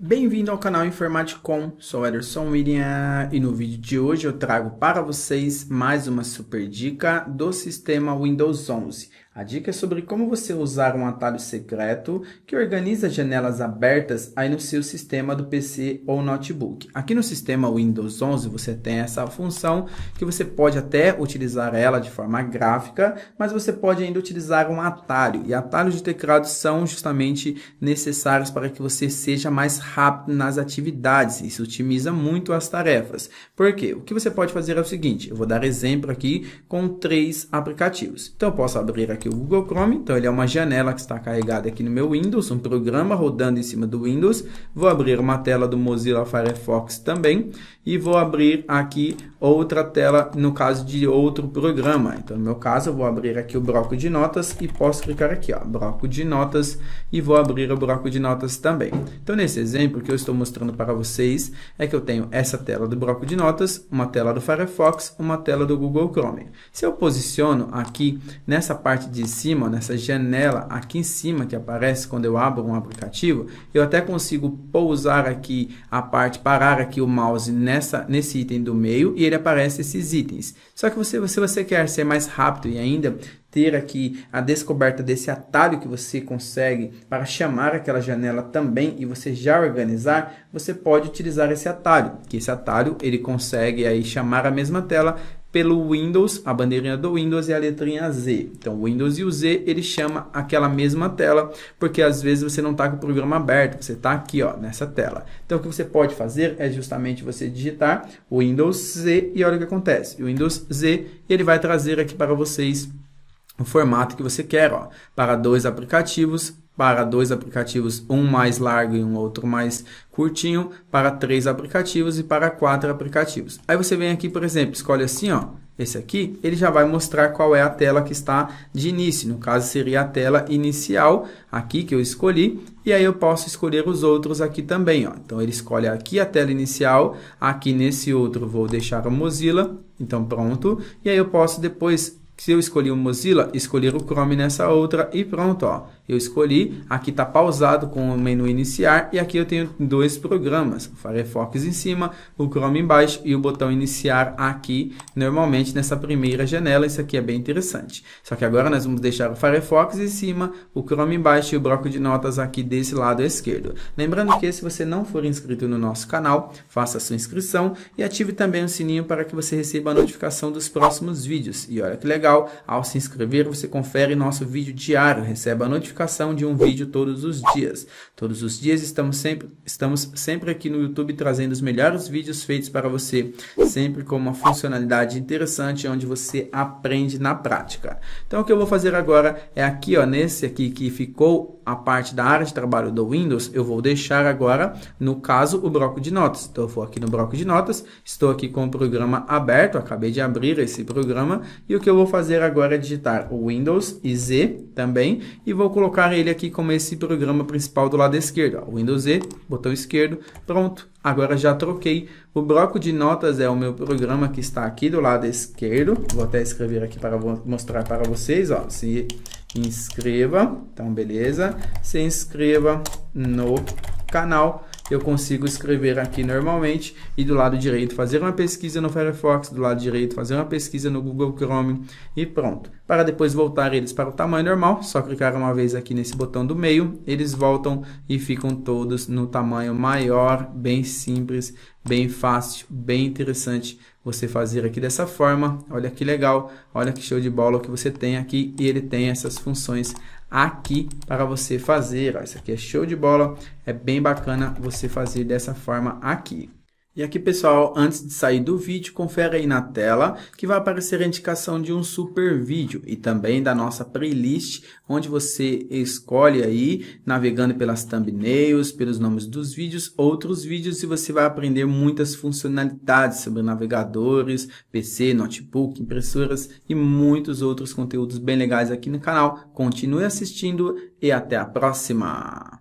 Bem-vindo ao canal Informaticom, sou Ederson William e no vídeo de hoje eu trago para vocês mais uma super dica do sistema Windows 11. A dica é sobre como você usar um atalho secreto que organiza janelas abertas aí no seu sistema do PC ou notebook. Aqui no sistema Windows 11 você tem essa função que você pode até utilizar ela de forma gráfica, mas você pode ainda utilizar um atalho. E atalhos de teclado são justamente necessários para que você seja mais rápido nas atividades. Isso otimiza muito as tarefas. Por quê? O que você pode fazer é o seguinte, eu vou dar exemplo aqui com três aplicativos. Então eu posso abrir aqui o Google Chrome, então ele é uma janela que está carregada aqui no meu Windows, um programa rodando em cima do Windows. Vou abrir uma tela do Mozilla Firefox também e vou abrir aqui outra tela no caso de outro programa. Então no meu caso eu vou abrir aqui o bloco de notas e posso clicar aqui, ó, bloco de notas e vou abrir o bloco de notas também. Então nesse exemplo que eu estou mostrando para vocês é que eu tenho essa tela do bloco de notas, uma tela do Firefox, uma tela do Google Chrome. Se eu posiciono aqui nessa parte de de cima, nessa janela aqui em cima que aparece quando eu abro um aplicativo, eu até consigo pousar aqui a parte, parar aqui o mouse nessa, nesse item do meio e ele aparece esses itens. Só que você, se você quer ser mais rápido e ainda ter aqui a descoberta desse atalho que você consegue para chamar aquela janela também e você já organizar, você pode utilizar esse atalho, que esse atalho ele consegue aí chamar a mesma tela pelo Windows, a bandeirinha do Windows e a letrinha Z. Então, o Windows e o Z, ele chama aquela mesma tela, porque às vezes você não está com o programa aberto, você está aqui, ó, nessa tela. Então, o que você pode fazer é justamente você digitar o Windows Z e olha o que acontece. O Windows Z, ele vai trazer aqui para vocês o formato que você quer, ó, para dois aplicativos, para dois aplicativos, um mais largo e um outro mais curtinho, para três aplicativos e para quatro aplicativos. Aí você vem aqui, por exemplo, escolhe assim, ó, esse aqui, ele já vai mostrar qual é a tela que está de início. No caso, seria a tela inicial aqui que eu escolhi. E aí eu posso escolher os outros aqui também. Ó. Então, ele escolhe aqui a tela inicial. Aqui nesse outro vou deixar o Mozilla. Então, pronto. E aí eu posso depois se eu escolhi o Mozilla, escolher o Chrome nessa outra e pronto, ó. Eu escolhi, aqui está pausado com o menu iniciar e aqui eu tenho dois programas, o Firefox em cima, o Chrome embaixo e o botão iniciar aqui, normalmente nessa primeira janela, isso aqui é bem interessante. Só que agora nós vamos deixar o Firefox em cima, o Chrome embaixo e o bloco de notas aqui desse lado esquerdo. Lembrando que se você não for inscrito no nosso canal, faça sua inscrição e ative também o sininho para que você receba a notificação dos próximos vídeos. E olha que legal, legal. Ao se inscrever, você confere nosso vídeo diário, recebe a notificação de um vídeo todos os dias. Todos os dias estamos sempre, estamos sempre aqui no YouTube trazendo os melhores vídeos feitos para você, sempre com uma funcionalidade interessante onde você aprende na prática. Então o que eu vou fazer agora é aqui, ó, nesse aqui que ficou a parte da área de trabalho do Windows, eu vou deixar agora, no caso, o bloco de notas. Então eu vou aqui no bloco de notas, estou aqui com o programa aberto, acabei de abrir esse programa e o que eu vou fazer fazer agora é digitar o Windows e Z também e vou colocar ele aqui como esse programa principal do lado esquerdo. Ó. Windows Z, botão esquerdo, pronto. Agora já troquei. O bloco de notas é o meu programa que está aqui do lado esquerdo. Vou até escrever aqui para mostrar para vocês. Ó. Se inscreva, então beleza. Se inscreva no canal eu consigo escrever aqui normalmente e do lado direito fazer uma pesquisa no Firefox, do lado direito fazer uma pesquisa no Google Chrome e pronto. Para depois voltar eles para o tamanho normal, só clicar uma vez aqui nesse botão do meio, eles voltam e ficam todos no tamanho maior, bem simples, bem fácil, bem interessante você fazer aqui dessa forma. Olha que legal, olha que show de bola que você tem aqui e ele tem essas funções aqui para você fazer. Ó, isso aqui é show de bola, é bem bacana você fazer dessa forma aqui. E aqui, pessoal, antes de sair do vídeo, confere aí na tela que vai aparecer a indicação de um super vídeo e também da nossa playlist, onde você escolhe aí, navegando pelas thumbnails, pelos nomes dos vídeos, outros vídeos e você vai aprender muitas funcionalidades sobre navegadores, PC, notebook, impressoras e muitos outros conteúdos bem legais aqui no canal. Continue assistindo e até a próxima!